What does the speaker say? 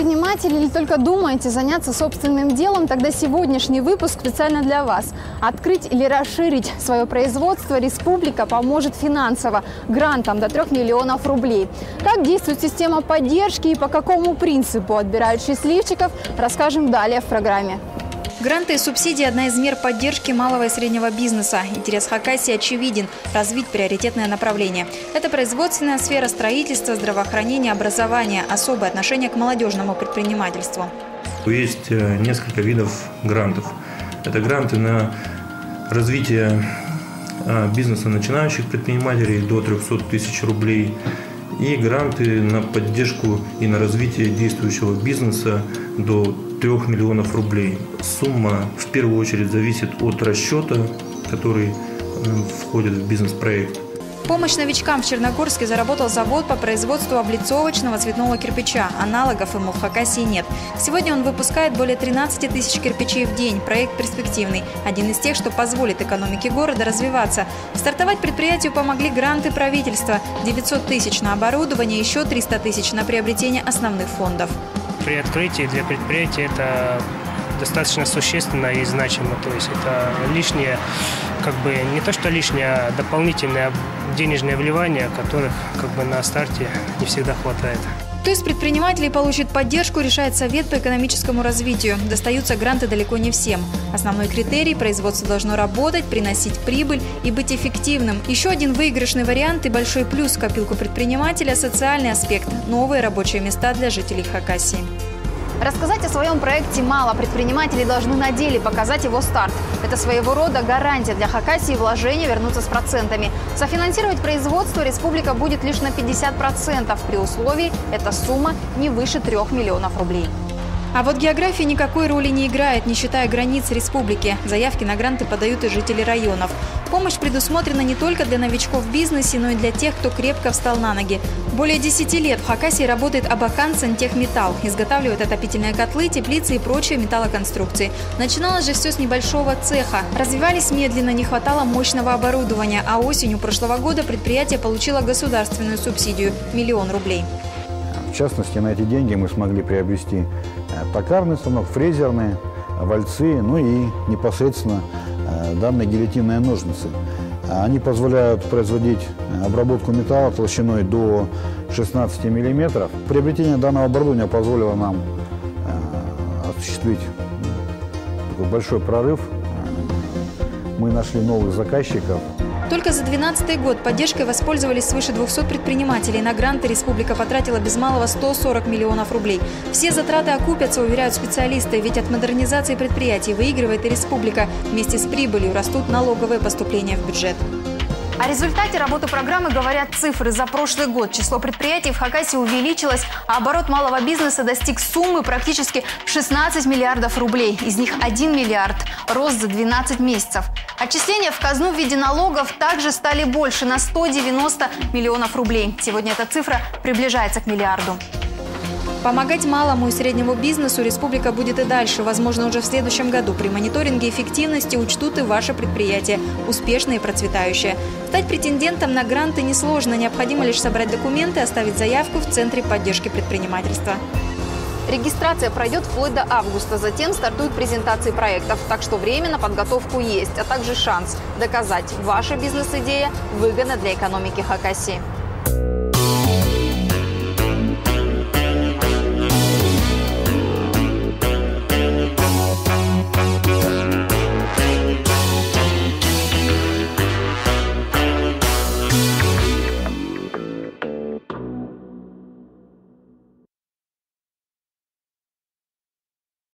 Предприниматель или только думаете заняться собственным делом, тогда сегодняшний выпуск специально для вас. Открыть или расширить свое производство республика поможет финансово, грантом до 3 миллионов рублей. Как действует система поддержки и по какому принципу отбирают счастливчиков, расскажем далее в программе. Гранты и субсидии – одна из мер поддержки малого и среднего бизнеса. Интерес Хакасии очевиден – развить приоритетное направление. Это производственная сфера строительства, здравоохранения, образования, особое отношение к молодежному предпринимательству. Есть э, несколько видов грантов. Это гранты на развитие э, бизнеса начинающих предпринимателей до 300 тысяч рублей и гранты на поддержку и на развитие действующего бизнеса до 3 миллионов рублей. Сумма в первую очередь зависит от расчета, который э, входит в бизнес-проект. Помощь новичкам в Черногорске заработал завод по производству облицовочного цветного кирпича. Аналогов ему в Хакасии нет. Сегодня он выпускает более 13 тысяч кирпичей в день. Проект перспективный. Один из тех, что позволит экономике города развиваться. Стартовать предприятию помогли гранты правительства. 900 тысяч на оборудование, еще 300 тысяч на приобретение основных фондов при открытии для предприятия это достаточно существенно и значимо. То есть это лишнее, как бы не то что лишнее, а дополнительное денежное вливание, которых как бы на старте не всегда хватает. То есть предприниматели получат поддержку, решает Совет по экономическому развитию. Достаются гранты далеко не всем. Основной критерий – производство должно работать, приносить прибыль и быть эффективным. Еще один выигрышный вариант и большой плюс в копилку предпринимателя – социальный аспект – новые рабочие места для жителей Хакасии. Рассказать о своем проекте мало. Предприниматели должны на деле показать его старт. Это своего рода гарантия для Хакасии вложения вернутся с процентами. Софинансировать производство республика будет лишь на 50% при условии эта сумма не выше 3 миллионов рублей. А вот география никакой роли не играет, не считая границ республики. Заявки на гранты подают и жители районов. Помощь предусмотрена не только для новичков в бизнесе, но и для тех, кто крепко встал на ноги. Более 10 лет в Хакасии работает Абакан Сантехметалл. Изготавливает отопительные котлы, теплицы и прочие металлоконструкции. Начиналось же все с небольшого цеха. Развивались медленно, не хватало мощного оборудования, а осенью прошлого года предприятие получило государственную субсидию – миллион рублей. В частности, на эти деньги мы смогли приобрести токарный станок, фрезерные, вальцы, ну и непосредственно э, данные гильотинные ножницы. Они позволяют производить э, обработку металла толщиной до 16 мм. Приобретение данного оборудования позволило нам осуществить такой большой прорыв. Мы нашли новых заказчиков. Только за 2012 год поддержкой воспользовались свыше 200 предпринимателей. На гранты республика потратила без малого 140 миллионов рублей. Все затраты окупятся, уверяют специалисты, ведь от модернизации предприятий выигрывает и республика. Вместе с прибылью растут налоговые поступления в бюджет. О результате работы программы говорят цифры. За прошлый год число предприятий в Хакасии увеличилось, а оборот малого бизнеса достиг суммы практически 16 миллиардов рублей. Из них 1 миллиард рост за 12 месяцев. Отчисления в казну в виде налогов также стали больше на 190 миллионов рублей. Сегодня эта цифра приближается к миллиарду. Помогать малому и среднему бизнесу республика будет и дальше. Возможно, уже в следующем году при мониторинге эффективности учтут и ваше предприятие, успешное и процветающее. Стать претендентом на гранты несложно. Необходимо лишь собрать документы и оставить заявку в Центре поддержки предпринимательства. Регистрация пройдет вплоть до августа. Затем стартуют презентации проектов. Так что время на подготовку есть, а также шанс доказать, ваша бизнес-идея выгодна для экономики Хакасии.